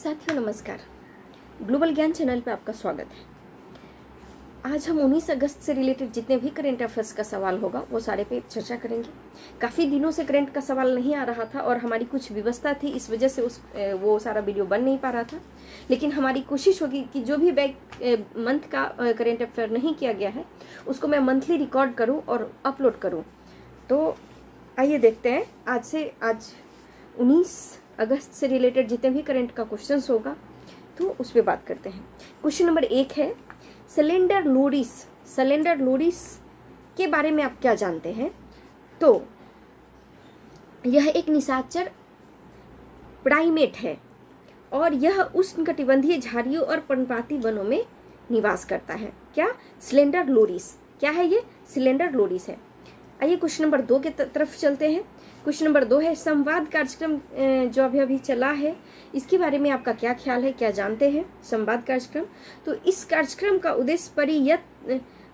साथियों, नमस्कार। ग्लोबल ज्ञान चैनल पर आपका स्वागत है। आज हम 19 अगस्त से रिलेटेड जितने भी करेंट अफेयर्स का सवाल होगा, वो सारे पे चर्चा करेंगे। काफ़ी दिनों से करेंट का सवाल नहीं आ रहा था और हमारी कुछ व्यवस्था थी, इस वजह से उस वो सारा वीडियो बन नहीं पा रहा था। लेकिन हमारी कोशिश होगी कि जो भी बैक मंथ का करेंट अफेयर नहीं किया गया है, उसको मैं मंथली रिकॉर्ड करूँ और अपलोड करूँ। तो आइए देखते हैं, आज से, आज उन्नीस अगस्त से रिलेटेड जितने भी करंट का क्वेश्चंस होगा तो उस पर बात करते हैं। क्वेश्चन नंबर एक है, सिलेंडर लोरिस सिलेंडर लोरिस के बारे में आप क्या जानते हैं? तो यह एक निशाचर प्राइमेट है और यह उष्णकटिबंधीय झाड़ियों और पर्णपाती वनों में निवास करता है। क्या? सिलेंडर लोरिस क्या है ये? सिलेंडर लोरिस है। आइए क्वेश्चन नंबर दो के तरफ़ चलते हैं। क्वेश्चन नंबर दो है, संवाद कार्यक्रम जो अभी अभी चला है, इसके बारे में आपका क्या ख्याल है, क्या जानते हैं? संवाद कार्यक्रम। तो इस कार्यक्रम का उद्देश्य परियत,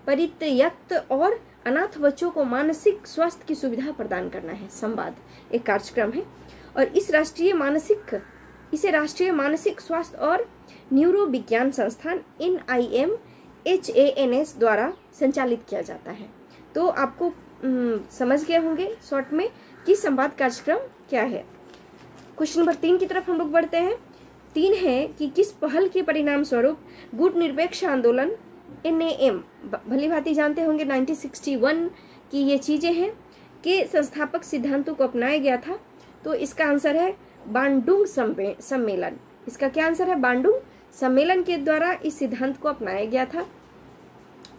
परित्यक्त और अनाथ बच्चों को मानसिक स्वास्थ्य की सुविधा प्रदान करना है। संवाद एक कार्यक्रम है और इस राष्ट्रीय मानसिक, इसे राष्ट्रीय मानसिक स्वास्थ्य और न्यूरो विज्ञान संस्थान N I M H A N S द्वारा संचालित किया जाता है। तो आपको समझ गए होंगे शॉर्ट में कि संवाद कार्यक्रम क्या है। क्वेश्चन नंबर तीन की तरफ़ हम लोग बढ़ते हैं। तीन है कि किस पहल के परिणाम स्वरूप गुट निरपेक्ष आंदोलन एन ए एम भली भांति जानते होंगे 1961 की ये चीज़ें हैं के संस्थापक सिद्धांतों को अपनाया गया था। तो इसका आंसर है बांडुंग सम्मेलन। इसका क्या आंसर है? बांडुंग सम्मेलन के द्वारा इस सिद्धांत को अपनाया गया था।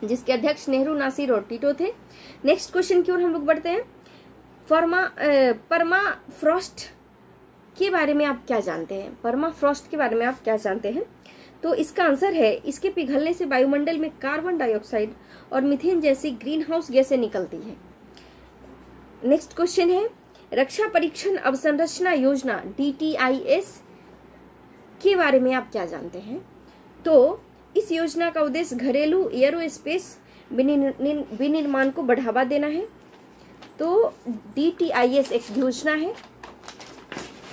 जिसके अध्यक्ष नेहरू, नासिर और टीटो थे। नेक्स्ट क्वेश्चन की ओर हम लोग बढ़ते हैं। फर्मा परमा फ्रॉस्ट के बारे में आप क्या जानते हैं? परमा फ्रॉस्ट के बारे में आप क्या जानते हैं? तो इसका आंसर है, इसके पिघलने से वायुमंडल में कार्बन डाइऑक्साइड और मिथेन जैसी ग्रीन हाउस गैसें निकलती है। नेक्स्ट क्वेश्चन है, रक्षा परीक्षण अवसंरचना योजना डीटीआईएस के बारे में आप क्या जानते हैं? तो इस योजना का उद्देश्य घरेलू एयरोस्पेस विनिर्माण को बढ़ावा देना है। तो डी टी आई एस एक योजना है।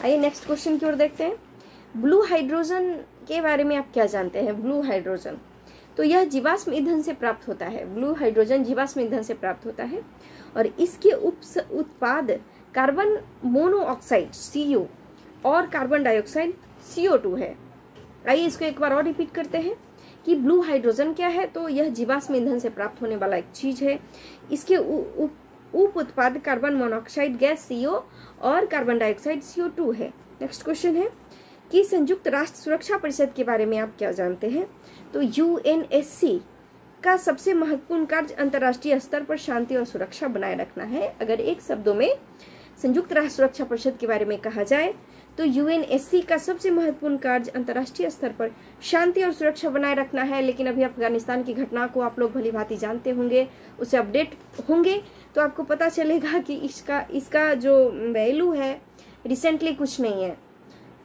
आइए नेक्स्ट क्वेश्चन की ओर देखते हैं। ब्लू हाइड्रोजन के बारे में आप क्या जानते हैं? ब्लू हाइड्रोजन तो यह जीवाश्म ईंधन से प्राप्त होता है। ब्लू हाइड्रोजन जीवाश्म ईंधन से प्राप्त होता है और इसके उप उत्पाद कार्बन मोनोऑक्साइड सीओ और कार्बन डाइऑक्साइड CO2 है। आइए इसको एक बार और रिपीट करते हैं। कि ब्लू हाइड्रोजन क्या है? तो यह जीवाश्म ईंधन से प्राप्त होने वाला एक चीज़ है। इसके उप उत्पाद कार्बन मोनोऑक्साइड गैस सीओ और कार्बन डाइऑक्साइड सीओ टू है। नेक्स्ट क्वेश्चन है कि संयुक्त राष्ट्र सुरक्षा परिषद के बारे में आप क्या जानते हैं? तो यूएनएससी का सबसे महत्वपूर्ण कार्य अंतर्राष्ट्रीय स्तर पर शांति और सुरक्षा बनाए रखना है। अगर एक शब्दों में संयुक्त राष्ट्र सुरक्षा परिषद के बारे में कहा जाए तो यूएनएससी का सबसे महत्वपूर्ण कार्य अंतर्राष्ट्रीय स्तर पर शांति और सुरक्षा बनाए रखना है। लेकिन अभी अफ़गानिस्तान की घटना को आप लोग भली भांति जानते होंगे उसे अपडेट होंगे। तो आपको पता चलेगा कि इसका इसका जो वैल्यू है रिसेंटली कुछ नहीं है।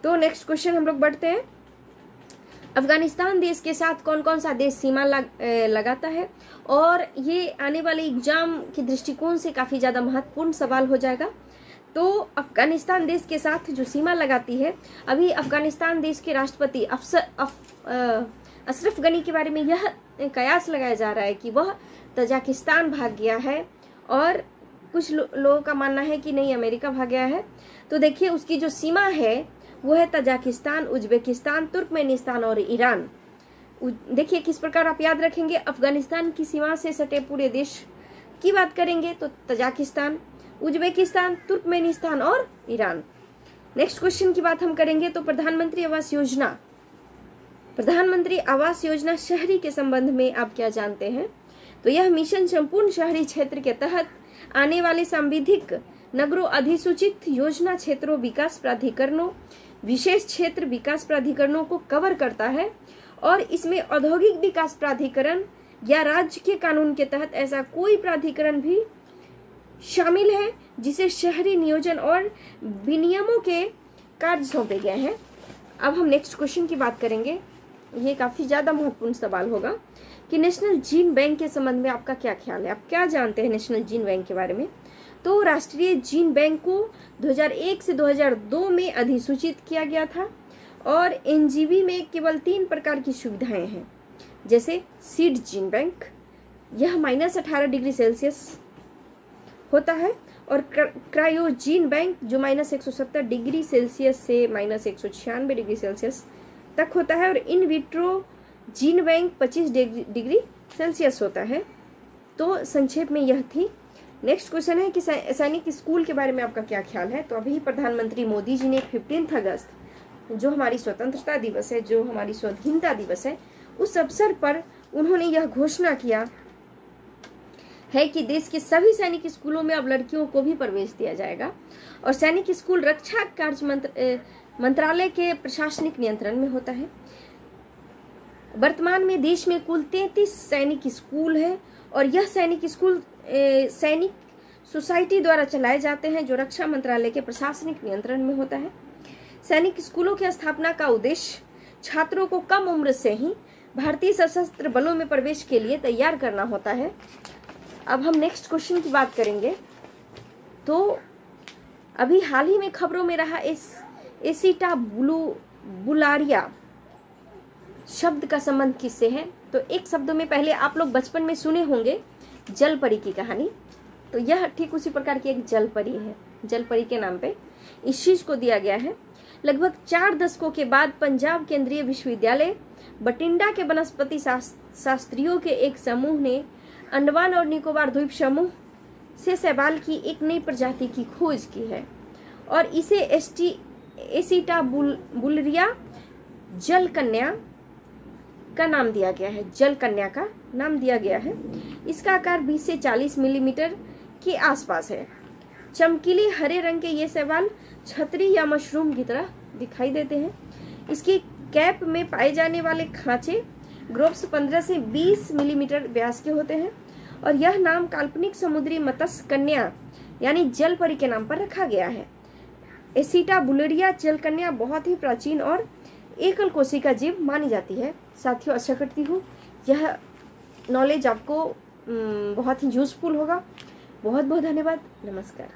तो नेक्स्ट क्वेश्चन हम लोग बढ़ते हैं। अफ़गानिस्तान देश के साथ कौन कौन सा देश सीमा लग, लगाता है? और ये आने वाले एग्ज़ाम के दृष्टिकोण से काफ़ी ज़्यादा महत्वपूर्ण सवाल हो जाएगा। तो अफ़गानिस्तान देश के साथ जो सीमा लगाती है अभी अफ़गानिस्तान देश के राष्ट्रपति अफसर अफ, अशरफ गनी के बारे में यह कयास लगाया जा रहा है कि वह तजाकिस्तान भाग गया है और कुछ लो, लोगों का मानना है कि नहीं अमेरिका भाग गया है। तो देखिए उसकी जो सीमा है वो है तजाकिस्तान उज्बेकिस्तान तुर्कमेनिस्तान और ईरान। देखिए किस प्रकार आप याद रखेंगे अफ़गानिस्तान की सीमा से सटे पूरे देश की बात करेंगे तो तजाकिस्तान उज्बेकिस्तान, तुर्कमेनिस्तान और ईरान। नेक्स्ट क्वेश्चन की बात हम करेंगे तो प्रधानमंत्री आवास योजना। प्रधानमंत्री आवास योजना शहरी के संबंध में आप क्या जानते हैं? तो यह मिशन संपूर्ण शहरी क्षेत्र के तहत आने वाले सांविधिक, नगरों अधिसूचित योजना क्षेत्रों विकास प्राधिकरणों, विशेष क्षेत्र विकास प्राधिकरणों को कवर करता है और इसमें औद्योगिक विकास प्राधिकरण या राज्य के कानून के तहत ऐसा कोई प्राधिकरण भी शामिल है, जिसे शहरी नियोजन और विनियमों के कार्य सौंपे गए हैं। अब हम नेक्स्ट क्वेश्चन की बात करेंगे। ये काफ़ी ज़्यादा महत्वपूर्ण सवाल होगा कि नेशनल जीन बैंक के संबंध में आपका क्या ख्याल है? आप क्या जानते हैं नेशनल जीन बैंक के बारे में? तो राष्ट्रीय जीन बैंक को 2001 से 2002 में अधिसूचित किया गया था और एनजीवी में केवल तीन प्रकार की सुविधाएँ हैं, जैसे सीड जीन बैंक यह माइनस अठारह डिग्री सेल्सियस होता है और क्रायोजीन बैंक जो माइनस एक डिग्री सेल्सियस से माइनस एक डिग्री सेल्सियस तक होता है और in vitro gene bank 25 degree Celsius होता है। तो संक्षेप में यह थी। नेक्स्ट क्वेश्चन है कि सैनिक स्कूल के बारे में आपका क्या ख्याल है? तो अभी प्रधानमंत्री मोदी जी ने फिफ्टीन अगस्त, जो हमारी स्वतंत्रता दिवस है, जो हमारी स्वाधीनता दिवस है, उस अवसर पर उन्होंने यह घोषणा किया है कि देश के सभी सैनिक स्कूलों में अब लड़कियों को भी प्रवेश दिया जाएगा। और सैनिक स्कूल रक्षा कार्य मंत्र मंत्रालय के प्रशासनिक नियंत्रण में होता है। वर्तमान में देश में कुल तैतीस सैनिक स्कूल है और यह सैनिक स्कूल सैनिक सोसाइटी द्वारा चलाए जाते हैं, जो रक्षा मंत्रालय के प्रशासनिक नियंत्रण में होता है। सैनिक स्कूलों की स्थापना का उद्देश्य छात्रों को कम उम्र से ही भारतीय सशस्त्र बलों में प्रवेश के लिए तैयार करना होता है। अब हम नेक्स्ट क्वेश्चन की बात करेंगे। तो अभी हाल ही में खबरों में रहा इस, एसिटा बुलू, बुलारिया शब्द का संबंध किससे है? तो एक शब्द में पहले आप लोग बचपन में सुने होंगे जल परी की कहानी। तो यह ठीक उसी प्रकार की एक जल परी है। जल परी के नाम पे इस चीज़ को दिया गया है। लगभग चार दशकों के बाद पंजाब केंद्रीय विश्वविद्यालय, बटिंडा के वनस्पति शास्त्रियों के एक समूह ने अंडमान और निकोबार द्वीप समूह से शैवाल की एक नई प्रजाति की खोज की है और इसे एस्टी, एसिटा बुल, बुलरिया जल कन्या का नाम दिया गया है। जल कन्या का नाम दिया गया है। इसका आकार 20 से 40 मिलीमीटर के आसपास है। चमकीले हरे रंग के ये शैवाल छतरी या मशरूम की तरह दिखाई देते हैं। इसकी कैप में पाए जाने वाले खांचे ग्रोप्स 15 से 20 मिलीमीटर व्यास के होते हैं और यह नाम काल्पनिक समुद्री मत्स्य कन्या, यानी जल परी के नाम पर रखा गया है। एसिटा बुलेरिया जल कन्या बहुत ही प्राचीन और एकल कोशिका जीव मानी जाती है। साथियों, आशा करती हूँ यह नॉलेज आपको बहुत ही यूजफुल होगा। बहुत बहुत धन्यवाद। नमस्कार।